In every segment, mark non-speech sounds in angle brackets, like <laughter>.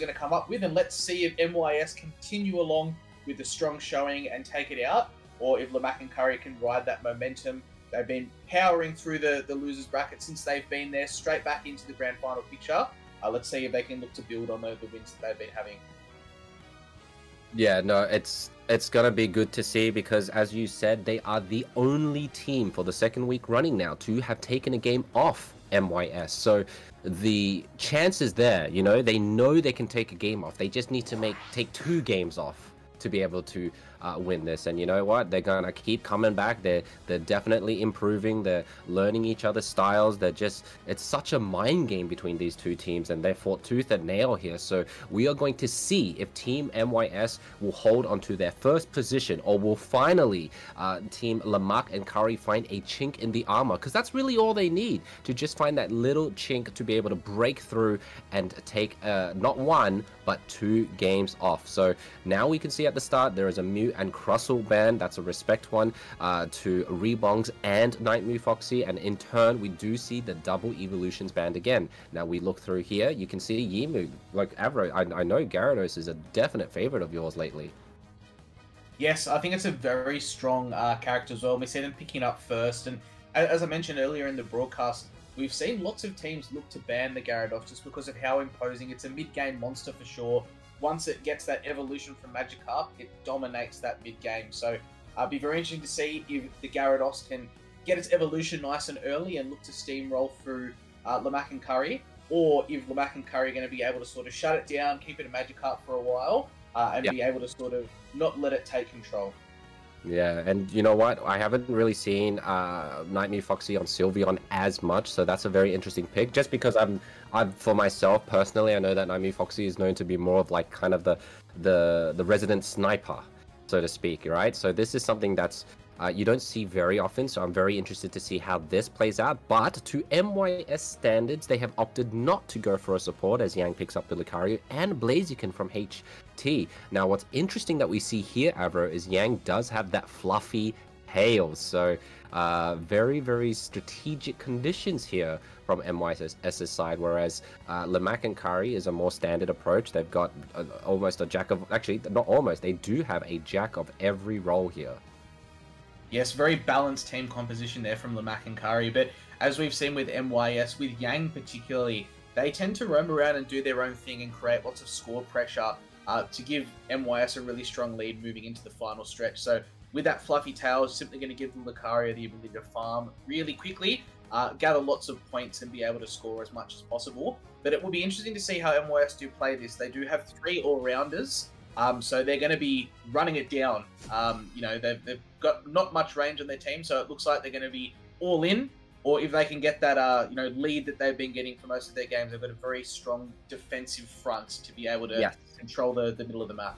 going to come up with, and let's see if MYS continue along with the strong showing and take it out, or if Lemak and Curry can ride that momentum. They've been powering through the, the losers bracket since they've been there, straight back into the grand final picture. Uh, let's see if they can look to build on the, the wins that they've been having. Yeah, no, it's it's gonna be good to see because, as you said, they are the only team for the second week running now to have taken a game off MYS. So the chance is there. You know, they know they can take a game off. They just need to make take two games off to be able to uh, win this. And you know what? They're gonna keep coming back. They're they're definitely improving. They're learning each other's styles. They're just it's such a mind game between these two teams, and they fought tooth and nail here. So we are going to see if Team MYS will hold onto their first position, or will finally uh, Team Lemak and Curry find a chink in the armor, because that's really all they need to just find that little chink to be able to break through and take uh, not one but two games off. So now we can see at the start there is a mute and Crustle band. That's a respect one uh, to Rebongs and Nightmare Foxy. And in turn, we do see the double evolutions band again. Now we look through here, you can see Yimu. Like Avro, I, I know Gyarados is a definite favorite of yours lately. Yes, I think it's a very strong uh, character as well. We see them picking up first, and as I mentioned earlier in the broadcast, we've seen lots of teams look to ban the Gyarados just because of how imposing. It's a mid-game monster for sure once it gets that evolution from Magikarp, it dominates that mid game. So it uh, be very interesting to see if the Gyarados can get its evolution nice and early and look to steamroll through uh, Lemak and Curry, or if Lemak and Curry are going to be able to sort of shut it down, keep it a Magikarp for a while, uh, and yep. be able to sort of not let it take control. Yeah, and you know what? I haven't really seen uh, Nightmare Foxy on Sylveon as much, so that's a very interesting pick. Just because I'm, I'm for myself personally, I know that Nightmare Foxy is known to be more of like kind of the, the the resident sniper, so to speak, right? So this is something that's uh, you don't see very often, so I'm very interested to see how this plays out. But to MYS standards, they have opted not to go for a support as Yang picks up the Lucario and Blaziken from HT. Now, what's interesting that we see here, Avro, is Yang does have that fluffy tail. So, uh, very, very strategic conditions here from MYS's side, whereas uh, and Curry is a more standard approach. They've got a, almost a jack of, actually, not almost, they do have a jack of every role here. Yes, very balanced team composition there from Lemak and Curry, but as we've seen with MYS, with Yang particularly, they tend to roam around and do their own thing and create lots of score pressure uh, to give MYS a really strong lead moving into the final stretch. So with that fluffy tail, it's simply going to give the Lucario the ability to farm really quickly, uh, gather lots of points and be able to score as much as possible. But it will be interesting to see how MYS do play this. They do have three all-rounders, um, so they're going to be running it down. Um, you know, they've, they've got not much range on their team, so it looks like they're going to be all in. Or if they can get that, uh, you know, lead that they've been getting for most of their games, they've got a very strong defensive front to be able to yes. control the, the middle of the map.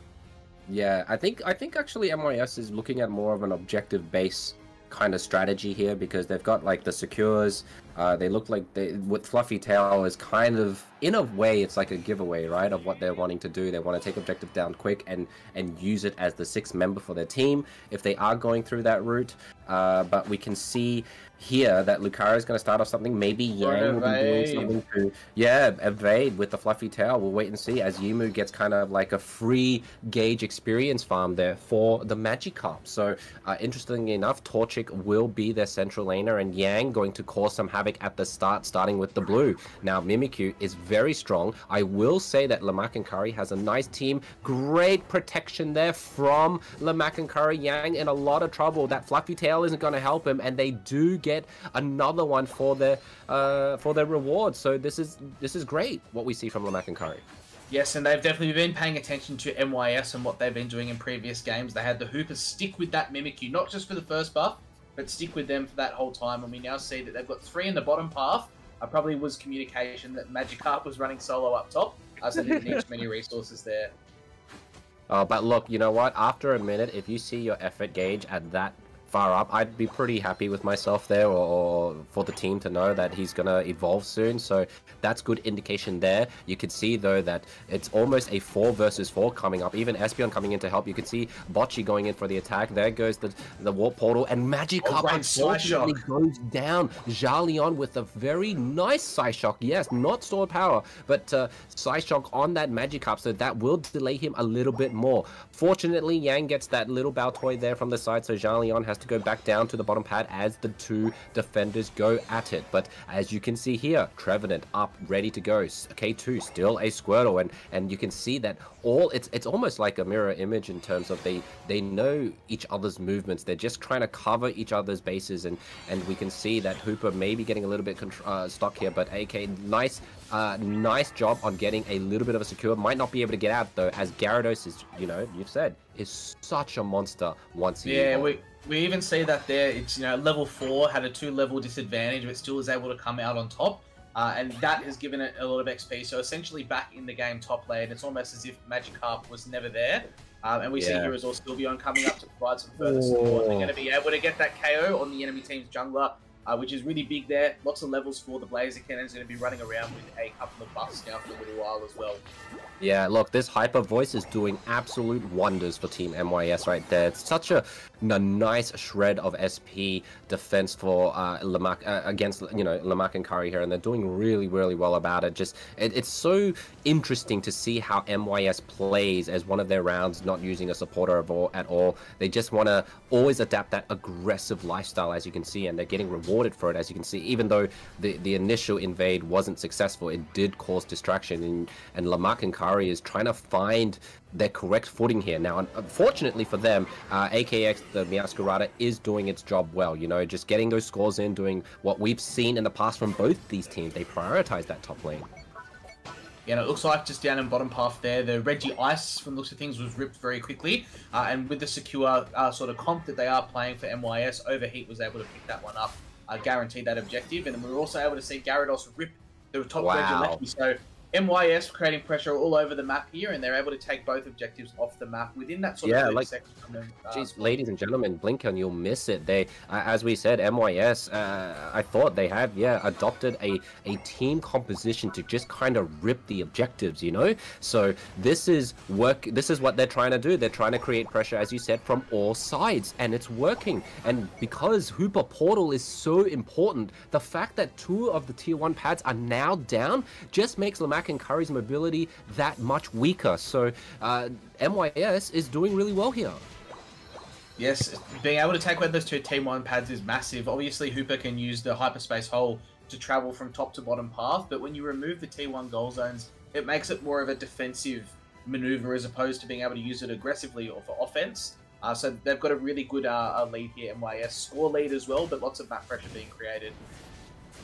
Yeah, I think I think actually MYS is looking at more of an objective base kind of strategy here because they've got like the secures. Uh, they look like they with fluffy tail is kind of in a way it's like a giveaway, right, of what they're wanting to do. They want to take objective down quick and and use it as the sixth member for their team if they are going through that route. Uh, but we can see here that Lucario is going to start off something. Maybe Yang will be doing something to, yeah, evade with the fluffy tail. We'll wait and see as Yimu gets kind of like a free gauge experience farm there for the Magikarp. So, uh, interestingly enough, Torchic will be their central laner and Yang going to cause some havoc at the start, starting with the blue. Now, Mimikyu is very strong. I will say that Lemak and Curry has a nice team. Great protection there from Lemak and Curry. Yang in a lot of trouble. That fluffy tail isn't going to help him, and they do get another one for their uh, for their reward. So this is this is great what we see from Lemak and Curry. Yes, and they've definitely been paying attention to MYS and what they've been doing in previous games. They had the Hoopa's stick with that Mimikyu, not just for the first buff, but stick with them for that whole time. And we now see that they've got three in the bottom path. I probably was communication that Magikarp was running solo up top, uh, so didn't need many resources there. <laughs> Oh, but look, you know what? After a minute, if you see your effort gauge at that far up, I'd be pretty happy with myself there, or, or, for the team to know that he's gonna evolve soon. So that's good indication there. You could see though that it's almost a four versus four coming up. Even Espeon coming in to help. You could see Bocce going in for the attack. There goes the the warp portal, and Magikarp oh, unfortunately goes down. Jalion with a very nice Psyshock. Yes, not sword power, but uh, Psyshock on that Magikarp, so that will delay him a little bit more. Fortunately, Yang gets that little Baltoy there from the side, so Jalion has to go back down to the bottom pad as the two defenders go at it. But as you can see here, Trevenant up, ready to go. K2 still a Squirtle, and and you can see that all it's it's almost like a mirror image in terms of they they know each other's movements. They're just trying to cover each other's bases, and and we can see that Hoopa may be getting a little bit uh, stuck here, but AK nice uh, nice job on getting a little bit of a secure. Might not be able to get out though, as Gyarados is, you know, you've said, is such a monster once he. Yeah, we we even see that there. It's you know level four had a two level disadvantage, but still is able to come out on top. Uh, and that has given it a lot of XP. So essentially, back in the game, top lane, it's almost as if Magikarp was never there. Um, and we yeah. see here as well Sylveon coming up to provide some further support. They're going to be able to get that KO on the enemy team's jungler uh, which is really big there. Lots of levels for the Blaziken. Is going to be running around with a couple of buffs now for a little while as well. Yeah, look, this Hyper Voice is doing absolute wonders for Team MYS right there. It's such a, a nice shred of SP defense for uh, Lemak, uh, against, you know, Lemak and Curry here, and they're doing really, really well about it. Just, it, it's so interesting to see how MYS plays as one of their rounds, not using a supporter at all. They just want to always adapt that aggressive lifestyle, as you can see, and they're getting rewarded for it, as you can see. Even though the, the initial invade wasn't successful, it did cause distraction, and, and Lemak and Curry is trying to find their correct footing here. Now, unfortunately for them, uh, AKX, the Meowscarada, is doing its job well. You know, just getting those scores in, doing what we've seen in the past from both these teams. They prioritize that top lane. Yeah, and it looks like just down in bottom path there, the Regice, from the looks of things, was ripped very quickly. Uh, and with the secure uh, sort of comp that they are playing for MYS, Overheat was able to pick that one up, uh, guaranteed that objective. And then we were also able to see Gyarados rip the top wow. Regieleki. So MYS creating pressure all over the map here, and they're able to take both objectives off the map within that sort yeah, of like, seconds. Geez, uh, ladies and gentlemen, blink and you'll miss it. They, uh, as we said, MYS. Uh, I thought they have, yeah, adopted a a team composition to just kind of rip the objectives. You know, so this is work. This is what they're trying to do. They're trying to create pressure, as you said, from all sides, and it's working. And because Hoopa Portal is so important, the fact that two of the tier one pads are now down just makes Lemak and Curry's mobility that much weaker. So uh, MYS is doing really well here. Yes, being able to take away those two Team 1 pads is massive. Obviously, Hoopa can use the hyperspace hole to travel from top to bottom path, but when you remove the T1 goal zones, it makes it more of a defensive maneuver as opposed to being able to use it aggressively or for offense. Uh, so they've got a really good uh, lead here, MYS. Score lead as well, but lots of map pressure being created.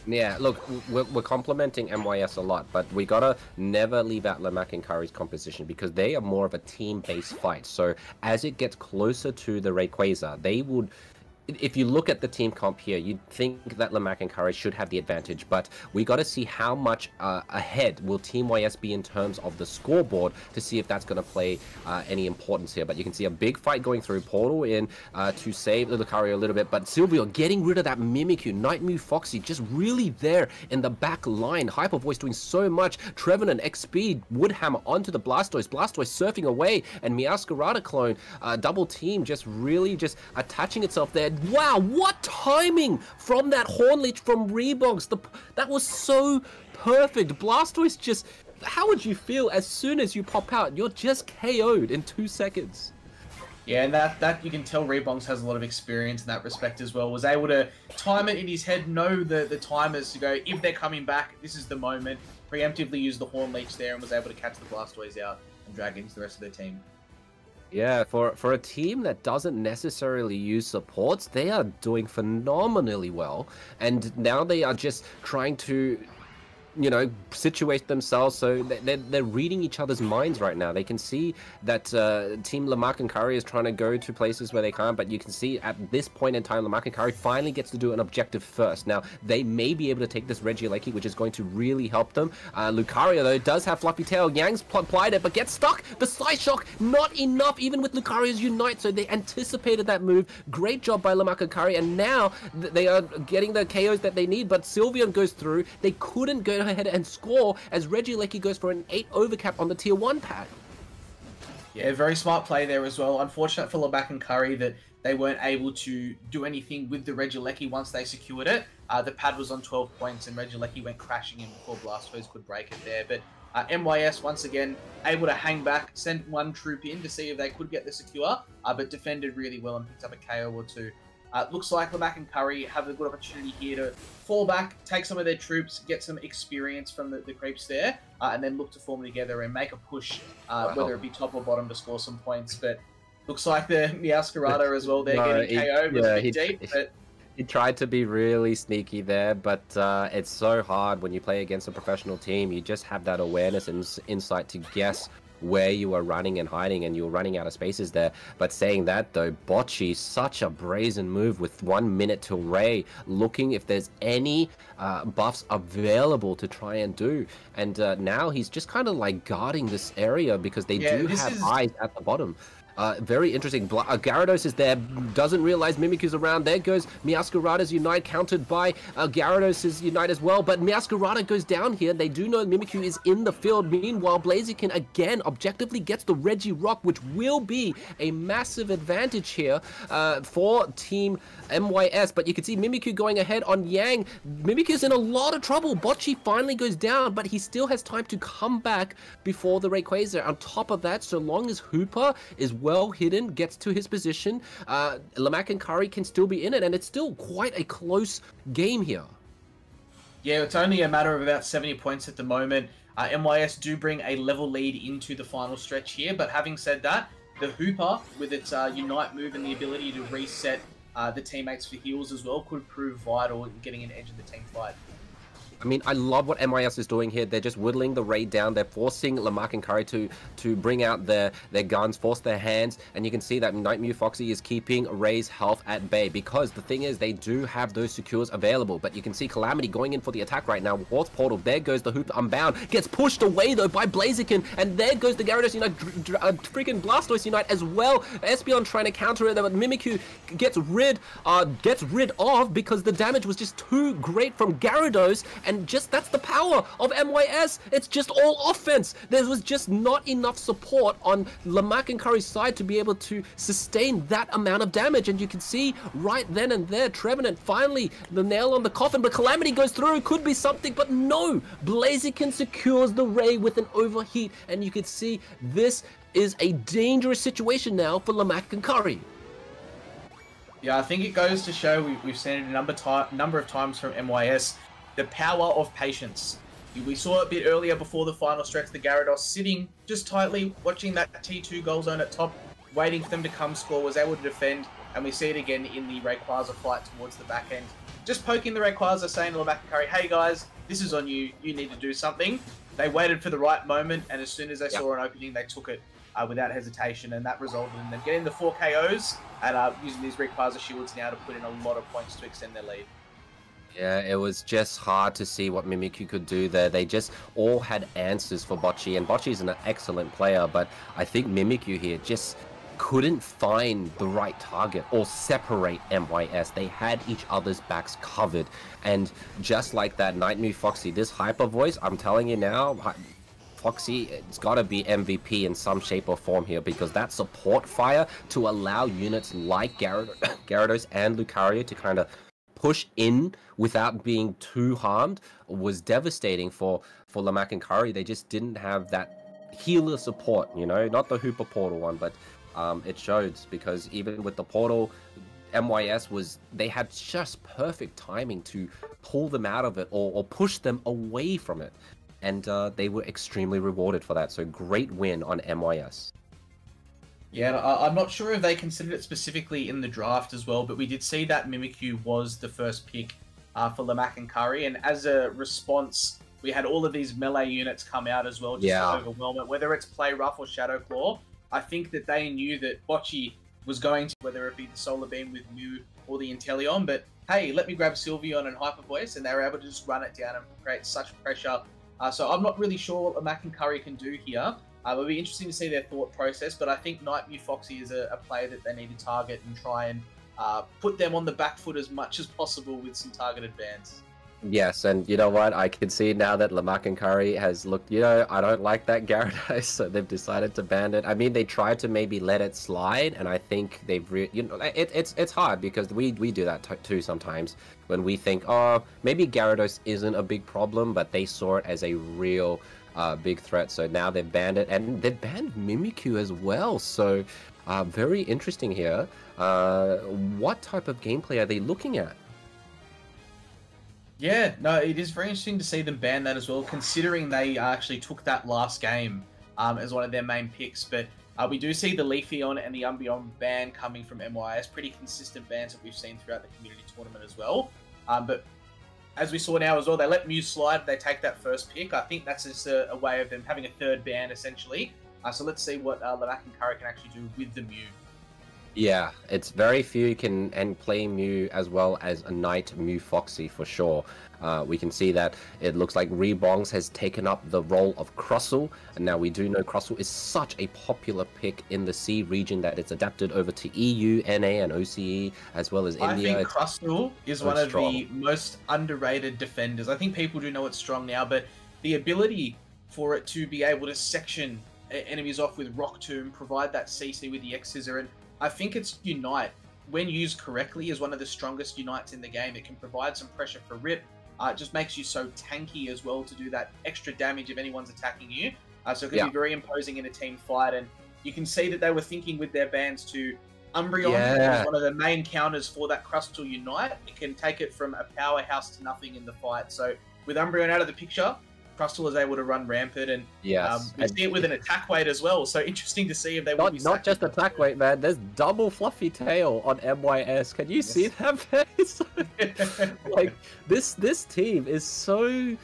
Yeah, look, we're, we're complimenting MYS a lot, but we gotta never leave out Lemak and Curry's composition because they are more of a team-based fight. So as it gets closer to the Rayquaza, they would if you look at the team comp here, you'd think that Lemak and Curry should have the advantage, but we got to see how much uh, ahead will Team YS be in terms of the scoreboard to see if that's going to play uh, any importance here. But you can see a big fight going through Portal in uh, to save Lucario a little bit, but Sylveon getting rid of that Mimikyu, Nightmew Foxy just really there in the back line. Hyper Voice doing so much. Trevenant, X-Speed, Woodhammer onto the Blastoise, Blastoise surfing away, and Meowscarada clone, uh, double team just really just attaching itself there wow, what timing from that Horn Leech from Reeboks. The, that was so perfect. Blastoise just... How would you feel as soon as you pop out? You're just KO'd in two seconds. Yeah, and that, that you can tell Reeboks has a lot of experience in that respect as well. Was able to time it in his head, know the, the timers to go, if they're coming back, this is the moment. Preemptively use the Horn Leech there and was able to catch the Blastoise out and drag into the rest of their team. Yeah, for, for a team that doesn't necessarily use supports, they are doing phenomenally well. And now they are just trying to you know, situate themselves so they're, they're reading each other's minds right now. They can see that uh, Team Lemak and Curry is trying to go to places where they can't, but you can see at this point in time, Lemak and Curry finally gets to do an objective first. Now, they may be able to take this Reggie Regieleki, which is going to really help them. Uh, Lucario, though, does have Fluffy Tail. Yang's applied it, but gets stuck. The Psyshock, not enough, even with Lucario's Unite, so they anticipated that move. Great job by Lemak and Curry, and now they are getting the KOs that they need, but Sylveon goes through. They couldn't go ahead and score as Regieleki goes for an 8 overcap on the tier 1 pad. Yeah, very smart play there as well. Unfortunate for Lemak and Curry that they weren't able to do anything with the Regieleki once they secured it. Uh, the pad was on 12 points and Regieleki went crashing in before Blastoise could break it there. But uh, MYS, once again, able to hang back, send one troop in to see if they could get the secure, uh, but defended really well and picked up a KO or two. Uh, looks like Lemak and Curry have a good opportunity here to fall back, take some of their troops, get some experience from the, the creeps there, uh, and then look to form together and make a push, uh, wow. whether it be top or bottom to score some points. But looks like the <laughs> Meowscarada as well, they're no, getting KO, yeah, he, deep, but... He tried to be really sneaky there, but uh, it's so hard when you play against a professional team. You just have that awareness and insight to guess where you are running and hiding and you're running out of spaces there. But saying that though, Bocchi, such a brazen move with one minute to Ray, looking if there's any uh, buffs available to try and do. And uh, now he's just kind of like guarding this area because they yeah, do have is... eyes at the bottom. Uh, very interesting. Bla uh, Gyarados is there, doesn't realize Mimikyu's around. There goes Meowscarada's Unite, countered by uh, Gyarados' Unite as well. But Meowscarada goes down here. They do know Mimikyu is in the field. Meanwhile, Blaziken again objectively gets the Regirock, which will be a massive advantage here uh, for Team MYS. But you can see Mimikyu going ahead on Yang. Mimikyu's in a lot of trouble. Bocchi finally goes down, but he still has time to come back before the Rayquaza. On top of that, so long as Hoopa is well hidden, gets to his position. Uh, Lemak and Curry can still be in it, and it's still quite a close game here. Yeah, it's only a matter of about 70 points at the moment. Uh, MYS do bring a level lead into the final stretch here, but having said that, the Hoopa, with its uh, Unite move and the ability to reset uh, the teammates for heals as well, could prove vital in getting an edge in the team fight. I mean, I love what MIS is doing here. They're just whittling the raid down. They're forcing Lemak and Curry to to bring out their their guns, force their hands, and you can see that Night Mew Foxy is keeping Ray's health at bay because the thing is they do have those secures available. But you can see Calamity going in for the attack right now. War's Portal, there goes the Hoop Unbound, gets pushed away though by Blaziken, and there goes the Gyarados Unite, uh, freaking Blastoise Unite as well. Espeon trying to counter it, but Mimikyu gets rid, uh, gets rid of because the damage was just too great from Gyarados, and and just that's the power of MYS. It's just all offense. There was just not enough support on Lemak and Curry's side to be able to sustain that amount of damage. And you can see right then and there, Trevenant finally the nail on the coffin, but Calamity goes through. It could be something, but no. Blaziken secures the Ray with an overheat, and you can see this is a dangerous situation now for Lemak and Curry. Yeah, I think it goes to show we, have seen it a number, number of times from MYS the power of patience. We saw it a bit earlier before the final stretch, the Gyarados sitting just tightly, watching that T2 goal zone at top, waiting for them to come score, was able to defend, and we see it again in the Rayquaza fight towards the back end. Just poking the Rayquaza, saying to Labakakari, hey guys, this is on you, you need to do something. They waited for the right moment, and as soon as they yep. saw an opening, they took it uh, without hesitation, and that resulted in them getting the 4 KOs and uh, using these Rayquaza shields now to put in a lot of points to extend their lead. Yeah, it was just hard to see what Mimikyu could do there. They just all had answers for Bocchi, and Bocchi's an excellent player, but I think Mimikyu here just couldn't find the right target or separate MYS. They had each other's backs covered, and just like that, Nightmare Foxy, this hyper voice, I'm telling you now, Foxy, it's got to be MVP in some shape or form here because that support fire to allow units like <coughs> Gyarados and Lucario to kind of push in without being too harmed was devastating for for Lemak and Curry. They just didn't have that healer support, you know, not the Hoopa Portal one, but um, it showed because even with the portal, MYS was they had just perfect timing to pull them out of it or, or push them away from it, and uh, they were extremely rewarded for that. So great win on MYS. Yeah, I'm not sure if they considered it specifically in the draft as well, but we did see that Mimikyu was the first pick uh, for Lemak and Curry, and as a response, we had all of these melee units come out as well, just Yeah. to overwhelm it. Whether it's Play Rough or Shadow Claw, I think that they knew that Bocce was going to, whether it be the Solar Beam with Mew or the Inteleon, but hey, let me grab Sylveon and Hyper Voice, and they were able to just run it down and create such pressure. Uh, so I'm not really sure what Mac and Curry can do here. Uh, it'll be interesting to see their thought process, but I think Night Mew Foxy is a, a player that they need to target and try and uh, put them on the back foot as much as possible with some targeted bans. Yes, and you know what? I can see now that Lemak and Curry has looked. You know, I don't like that <laughs> Gyarados, so they've decided to ban it. I mean, they tried to maybe let it slide, and I think they've. Re- you know, it, it's it's hard because we we do that t- too sometimes when we think, oh, maybe Gyarados isn't a big problem, but they saw it as a real uh, big threat. So now they've banned it, and they've banned Mimikyu as well. So uh, very interesting here. Uh, what type of gameplay are they looking at? Yeah, no, it is very interesting to see them ban that as well, considering they actually took that last game um, as one of their main picks. But uh, we do see the Leafeon and the Umbreon ban coming from MYS, pretty consistent bans that we've seen throughout the community tournament as well. Um, but as we saw now as well, they let Mew slide, they take that first pick. I think that's just a, a way of them having a third ban essentially. Uh, so let's see what uh, and Curry can actually do with the Mew. Yeah, it's very few can and play Mew as well as a Knight Mew Foxy for sure. Uh, we can see that it looks like Rebongs has taken up the role of Crustle, and now we do know Crustle is such a popular pick in the C region that it's adapted over to EU, NA, and OCE as well as I India. think Crustle is so one of strong. the most underrated defenders. I think people do know it's strong now, but the ability for it to be able to section enemies off with Rock Tomb, provide that CC with the X Scissor, and I think its Unite, when used correctly, is one of the strongest Unites in the game. It can provide some pressure for Rip. Uh, it just makes you so tanky as well to do that extra damage if anyone's attacking you. Uh, so it can Yeah. be very imposing in a team fight, and you can see that they were thinking with their bans to Umbreon Yeah. is one of the main counters for that Crustle Unite. It can take it from a powerhouse to nothing in the fight. So with Umbreon out of the picture, Crustle is able to run rampant, and yes, um, we see it with an attack weight as well. So interesting to see if they will not be not just attack weight, man. There's double fluffy tail on MYS. Can you see that face? <laughs> like this this team is so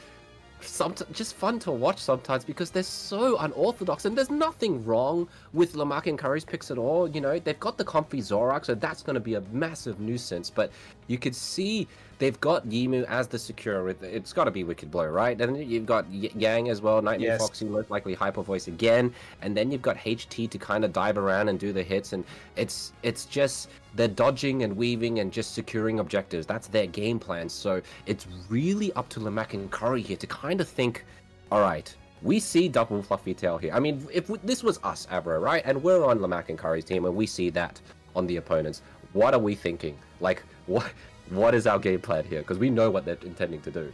some just fun to watch sometimes because they're so unorthodox and there's nothing wrong with Lemak and Curry's picks at all. You know, they've got the Comfey Zoroark, so that's going to be a massive nuisance. But you could see they've got Yimu as the secure. with- It's got to be Wicked Blow, right? And you've got Y- Yang as well, Nightmare Yes. Foxy, most likely Hyper Voice again, and then you've got HT to kind of dive around and do the hits. And it's it's just they're dodging and weaving and just securing objectives. That's their game plan. So it's really up to Lemak and Curry here to kind of think, all right, we see double fluffy tail here. I mean, if we, this was us, Avro, right, and we're on Lemak and Curry's team, and we see that on the opponents, what are we thinking? Like, what what is our game plan here? Because we know what they're intending to do.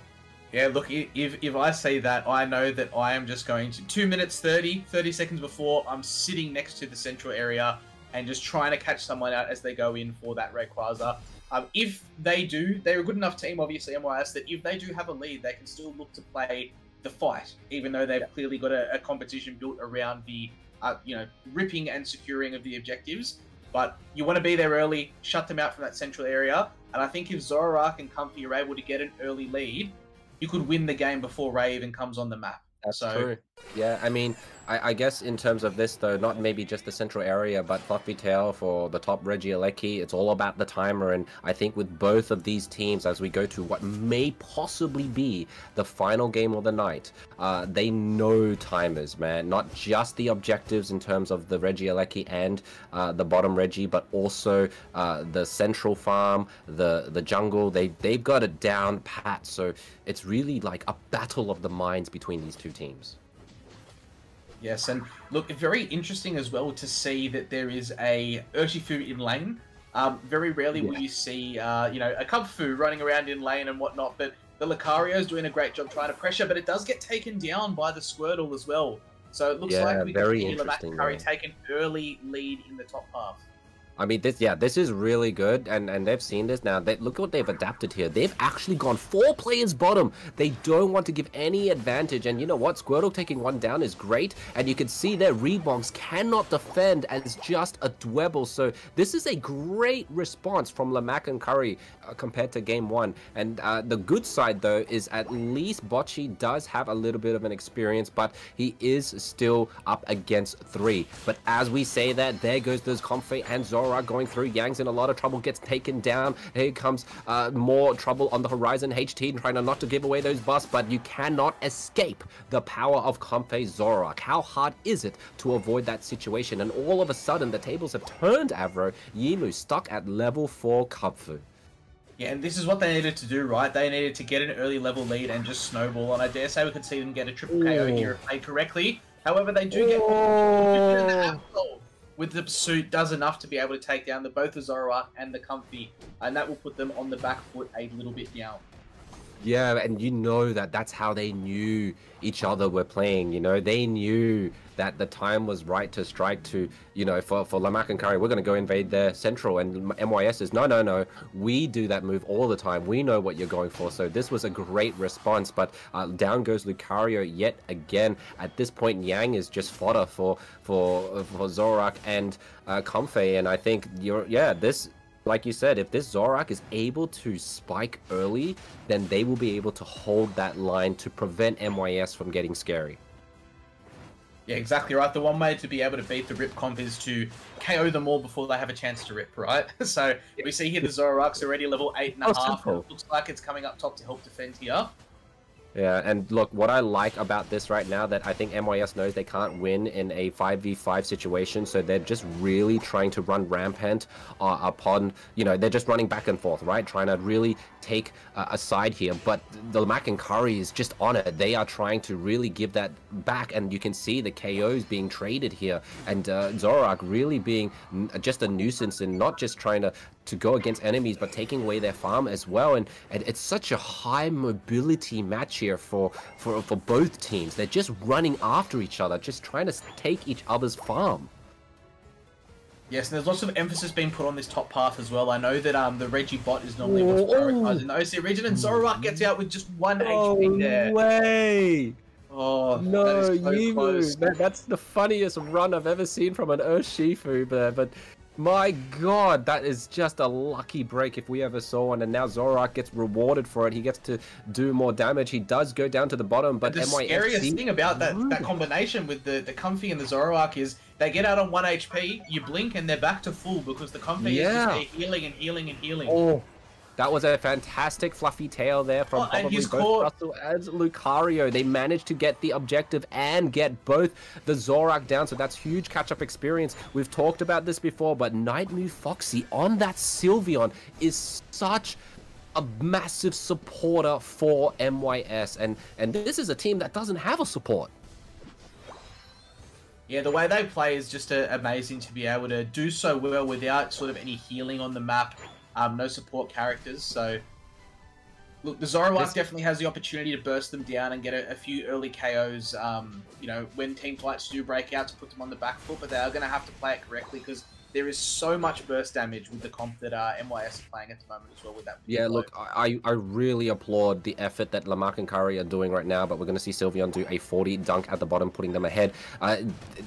Yeah, look, if, if I say that, I know that I am just going to 2 minutes 30, 30 seconds before, I'm sitting next to the central area and just trying to catch someone out as they go in for that Rayquaza. Um, if they do, they're a good enough team, obviously, MYS, that if they do have a lead, they can still look to play the fight, even though they've clearly got a, a competition built around the, uh, you know, ripping and securing of the objectives. But you want to be there early, shut them out from that central area. And I think if Zoroark and Comfey are able to get an early lead, you could win the game before Ray even comes on the map. That's So- true. Yeah, I mean, I, I guess in terms of this though, not maybe just the central area, but Fluffy Tail for the top Reggie Regieleki, it's all about the timer. And I think with both of these teams, as we go to what may possibly be the final game of the night, uh, they know timers, man. Not just the objectives in terms of the Reggie Regieleki and uh, the bottom Reggie, but also uh, the central farm, the the jungle. They they've got it down pat. So it's really like a battle of the minds between these two teams. Yes, and look, very interesting as well to see that there is a Urshifu in lane. Um, very rarely will you see, uh, you know, a Kubfu running around in lane and whatnot, but the Lucario is doing a great job trying to pressure, but it does get taken down by the Squirtle as well. So it looks Yeah, like we very could see Curry an early lead in the top half. I mean, this yeah, this is really good, and and they've seen this now. They look at what they've adapted here. They've actually gone four players bottom. They don't want to give any advantage, and you know what? Squirtle taking one down is great, and you can see their Reeboks cannot defend and it's just a Dwebble. So this is a great response from Lemak and Curry uh, compared to game one. And uh, the good side though is at least Bocce does have a little bit of an experience, but he is still up against three. But as we say that, there goes those Comfey and Zoro Zoroark going through. Yang's in a lot of trouble, gets taken down. Here comes uh, more trouble on the horizon. HT trying to not to give away those busts, but you cannot escape the power of Comfey Zoroark. How hard is it to avoid that situation? And all of a sudden, the tables have turned Avro. Yimu stuck at level 4 Kubfu. Yeah, and this is what they needed to do, right? They needed to get an early level lead and just snowball, and I dare say we could see them get a triple KO here if played correctly. However, they do get with the pursuit does enough to be able to take down the both the Zoroark and the Comfey, and that will put them on the back foot a little bit now. Yeah, and you know that that's how they knew each other were playing. You know, they knew that the time was right to strike to, you know, for, for Lemak and Curry, we're going to go invade their central. And MYS is, no, no, no. We do that move all the time. We know what you're going for. So this was a great response. But uh, down goes Lucario yet again. At this point, Yang is just fodder for for for Zoroark and uh, Comfey. And I think you're, yeah, this like you said, if this Zoroark is able to spike early, then they will be able to hold that line to prevent MYS from getting scary. Yeah, exactly right. The one way to be able to beat the Rip Comp is to KO them all before they have a chance to rip, right? <laughs> so we see here the Zoroark's already level 8.5. Oh, looks like it's coming up top to help defend here. Yeah, and look, what I like about this right now that I think MYS knows they can't win in a 5v5 situation, so they're just really trying to run rampant uh, upon, you know, they're just running back and forth, right? Trying to really take uh, a side here, but the Mac and Curry is just on it. They are trying to really give that back, and you can see the KOs being traded here, and uh, Zoroark really being just a nuisance and not just trying to to go against enemies, but taking away their farm as well. And, and it's such a high mobility match here for, for, for both teams. They're just running after each other, just trying to take each other's farm. Yes, and there's lots of emphasis being put on this top path as well. I know that um the Reggie bot is normally what's prioritized in the OC region, and Zoroark gets out with just one oh, HP there. way! Oh, no, that Yimu! That, that's the funniest run I've ever seen from an Urshifu, but, but my god, that is just a lucky break if we ever saw one. And now Zoroark gets rewarded for it. He gets to do more damage. He does go down to the bottom, but the NYFC... scariest thing about that, that combination with the, the Comfey and the Zoroark is they get out on 1 HP, you blink, and they're back to full because the Comfey yeah. is just healing and healing and healing. Oh. That was a fantastic fluffy tail there from oh, probably both caught... Russell and Lucario. They managed to get the objective and get both the Zoroark down, so that's huge catch-up experience. We've talked about this before, but Nightmare Foxy on that Sylveon is such a massive supporter for MYS, and, and this is a team that doesn't have a support. Yeah, the way they play is just uh, amazing to be able to do so well without sort of any healing on the map um, no support characters, so look, the Zoroark definitely has the opportunity to burst them down and get a, a few early KOs. Um, you know, when team fights do break out to put them on the back foot, but they are going to have to play it correctly because there is so much burst damage with the comp that uh, MYS is playing at the moment as well with that. Yeah, look, I, I really applaud the effort that Lemak and Curry are doing right now, but we're going to see Sylveon do a 40 dunk at the bottom, putting them ahead. Uh,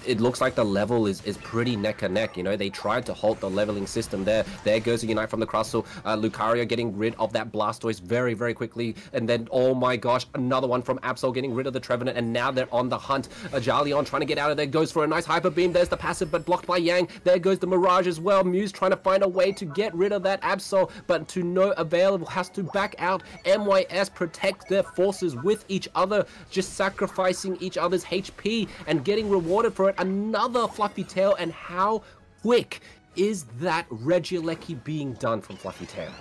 it looks like the level is, is pretty neck and neck. You know, they tried to halt the leveling system there. There goes a Unite from the Crustle. Uh, Lucario getting rid of that Blastoise very, very quickly. And then, oh my gosh, another one from Absol getting rid of the Trevenant, and now they're on the hunt. Uh, Jalion trying to get out of there, goes for a nice Hyper Beam. There's the passive, but blocked by Yang. There goes the Mirage as well. Muse trying to find a way to get rid of that Absol, but to no avail, has to back out. MYS protect their forces with each other, just sacrificing each other's HP and getting rewarded for it. Another Fluffy Tail, and how quick is that Regieleki being done from Fluffy Tail?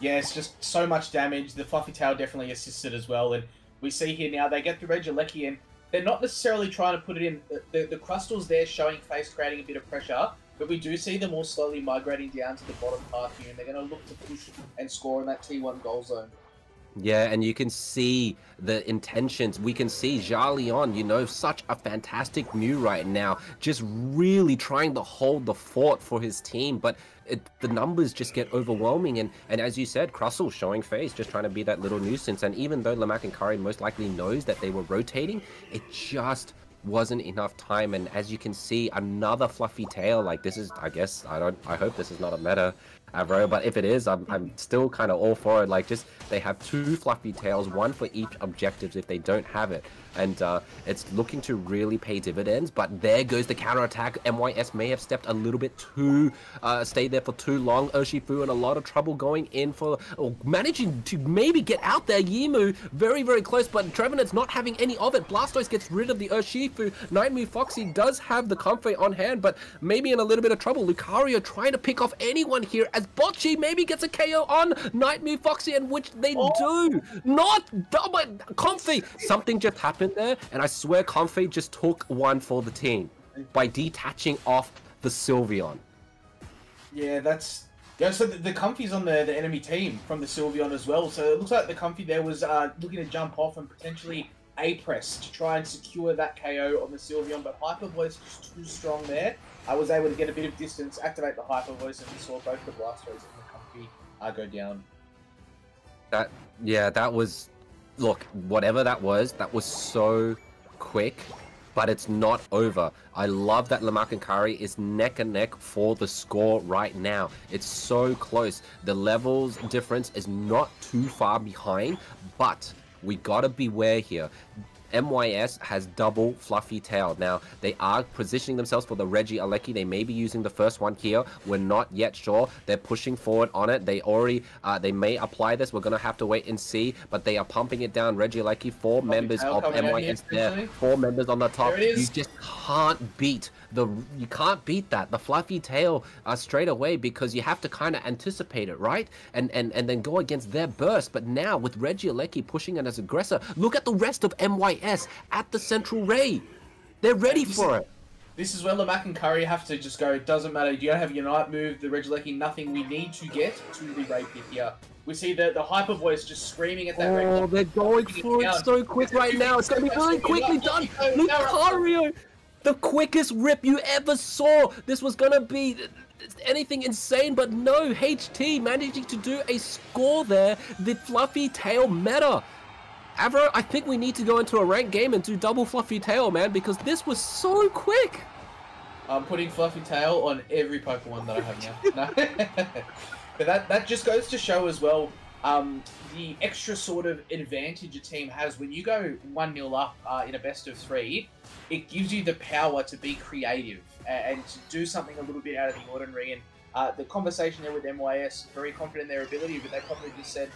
Yeah, it's just so much damage. The Fluffy Tail definitely assisted as well, and we see here now they get the Regieleki and they're not necessarily trying to put it in. The, the, the Crustle's there showing face, creating a bit of pressure, but we do see them all slowly migrating down to the bottom path here, and they're going to look to push and score in that T1 goal zone. Yeah, and you can see the intentions. We can see Jalion, you know, such a fantastic Mew right now, just really trying to hold the fort for his team. But it, the numbers just get overwhelming. And, and as you said, Crustle showing face, just trying to be that little nuisance. And even though Lemak and Curry most likely knows that they were rotating, it just wasn't enough time and as you can see another fluffy tail like this is i guess i don't i hope this is not a meta Avro, but if it is, I'm, I'm still kind of all for it. Like, just they have two fluffy tails, one for each objectives if they don't have it. And uh, it's looking to really pay dividends, but there goes the counterattack. MYS may have stepped a little bit too, uh, stayed there for too long. Urshifu in a lot of trouble going in for, or managing to maybe get out there. Yimu very, very close, but Trevenant's not having any of it. Blastoise gets rid of the Urshifu. Nightmare Foxy does have the Comfey on hand, but maybe in a little bit of trouble. Lucario trying to pick off anyone here as Bocce maybe gets a KO on Nightmare Foxy, and which they oh. do. Not double Comfey. Something just happened there, and I swear Comfey just took one for the team by detaching off the Sylveon. Yeah, that's yeah, so the, the Comfey's on the, the enemy team from the Sylveon as well. So it looks like the Comfey there was uh, looking to jump off and potentially A press to try and secure that KO on the Sylveon, but Hyper Voice just too strong there. I was able to get a bit of distance, activate the hyper voice, and we saw both the Blastoise and the Comfey uh, go down. That yeah, that was look whatever that was. That was so quick, but it's not over. I love that Lemak and Curry is neck and neck for the score right now. It's so close. The levels difference is not too far behind, but we gotta beware here. MYS has double fluffy tail. Now, they are positioning themselves for the Regieleki. They may be using the first one here. We're not yet sure. They're pushing forward on it. They already, uh, they may apply this. We're going to have to wait and see, but they are pumping it down. Regieleki, four members of MYS there. Four members on the top. You just can't beat the, you can't beat that. The fluffy tail uh, straight away because you have to kind of anticipate it, right? And, and, and then go against their burst. But now with Reggie Regieleki pushing it as aggressor, look at the rest of MYS at the central ray. They're ready for it. This is where Lemak and Curry have to just go, it doesn't matter, you don't have your Unite move, the Regieleki, nothing. We need to get to the Ray Pit here. We see the, the Hyper Voice just screaming at that Oh, they're going for it so quick right now. It's going to be really quickly done. Lucario, the quickest rip you ever saw. This was to be anything insane, but no, HT managing to do a score there. The fluffy tail meta. Avro, I think we need to go into a ranked game and do double Fluffy Tail, man, because this was so quick. I'm putting Fluffy Tail on every Pokemon that I have now. <laughs> no. <laughs> but that, that just goes to show as well um, the extra sort of advantage a team has when you go 1 0 up uh, in a best of three. It gives you the power to be creative and, to do something a little bit out of the ordinary. And uh, the conversation there with MYS, very confident in their ability, but they probably just said,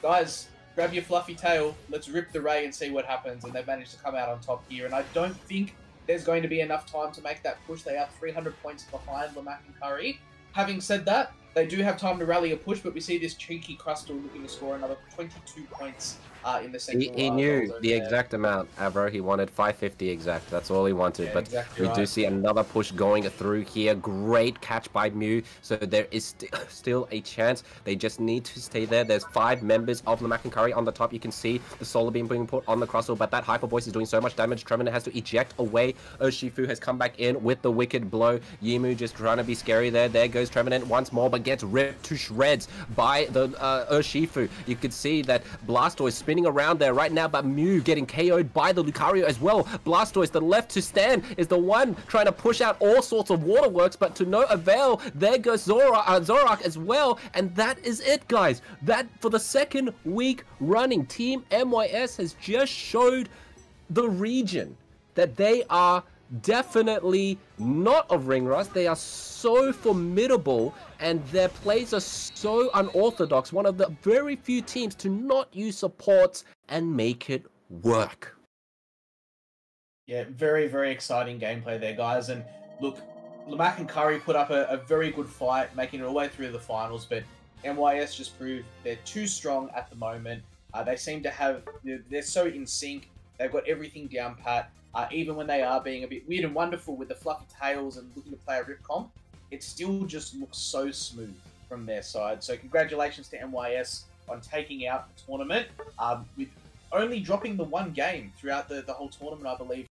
guys, grab your fluffy tail, let's rip the ray and see what happens. And they've managed to come out on top here. And I don't think there's going to be enough time to make that push. They are 300 points behind Lemak and Curry. Having said that, they do have time to rally a push, but we see this cheeky Crustle looking to score another 22 points uh, in the second. He, he knew the there. exact amount, Avro. He wanted 550 exact. That's all he wanted. Yeah, but exactly we right. do see another push going through here. Great catch by Mew. So there is st <laughs> still a chance. They just need to stay there. There's five members of the Curry on the top. You can see the Solar Beam being put on the Crustle, but that Hyper Voice is doing so much damage. Trevenant has to eject away. Urshifu has come back in with the Wicked Blow. Yimu just trying to be scary there. There goes Trevenant once more, but gets ripped to shreds by the uh, Urshifu. You can see that Blastoise spinning around there right now, but Mew getting KO'd by the Lucario as well. Blastoise, the left to stand, is the one trying to push out all sorts of waterworks, but to no avail. There goes Zora, uh, Zoroark as well, and that is it, guys. That, for the second week running, Team MYS has just showed the region that they are definitely not of ring rust. They are so formidable and their plays are so unorthodox. One of the very few teams to not use supports and make it work. Yeah, very, very exciting gameplay there, guys. And look, Lemak and Curry put up a, a very good fight, making it all the way through the finals, but MYS just proved they're too strong at the moment. Uh, they seem to have, they're, they're so in sync. They've got everything down pat. Uh, even when they are being a bit weird and wonderful with the fluffy tails and looking to play a rip comp, it still just looks so smooth from their side. So congratulations to MYS on taking out the tournament, um, with only dropping the one game throughout the, the whole tournament, I believe.